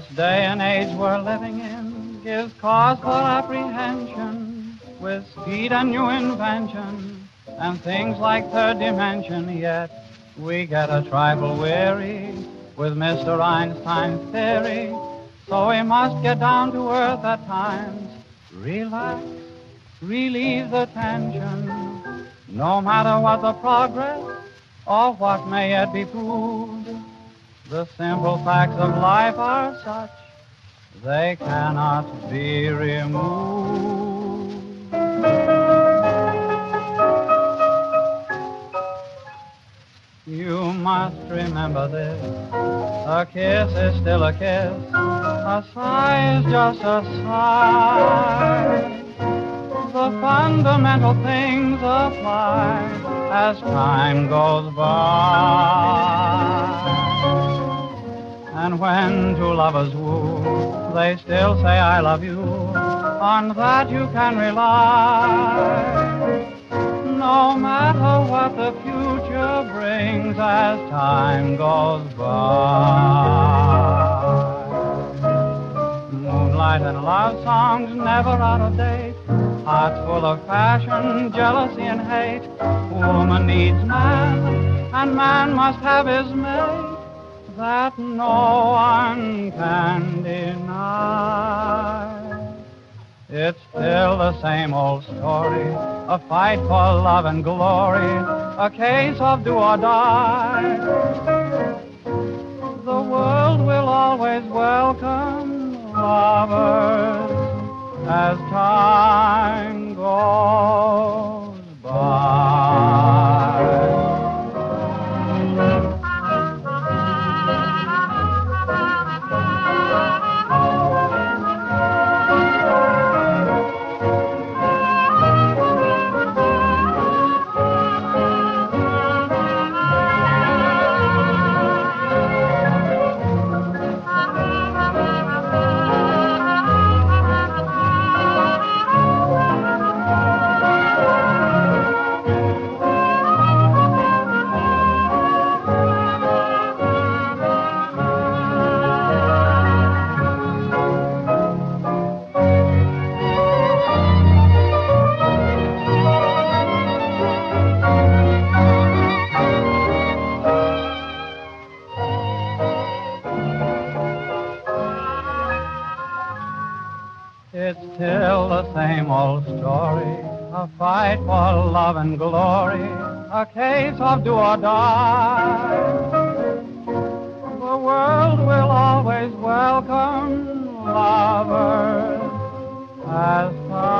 This day and age we're living in gives cause for apprehension with speed and new invention and things like third dimension. Yet we get a trifle weary with Mr. Einstein's theory. So we must get down to earth at times. Relax, relieve the tension. No matter what the progress or what may yet be proved, the simple facts of life are such they cannot be removed. You must remember this. A kiss is still a kiss. A sigh is just a sigh. The fundamental things apply as time goes by. And when two lovers woo, they still say I love you. On that you can rely. No matter what the future brings as time goes by. Moonlight and love songs never out of date. Hearts full of passion, jealousy, and hate. Woman needs man, and man must have his mate. That no one can deny. It's still the same old story, a fight for love and glory, a case of do or die. The world will always welcome lovers as time It's still the same old story. A fight for love and glory. A case of do or die. The world will always welcome lovers as far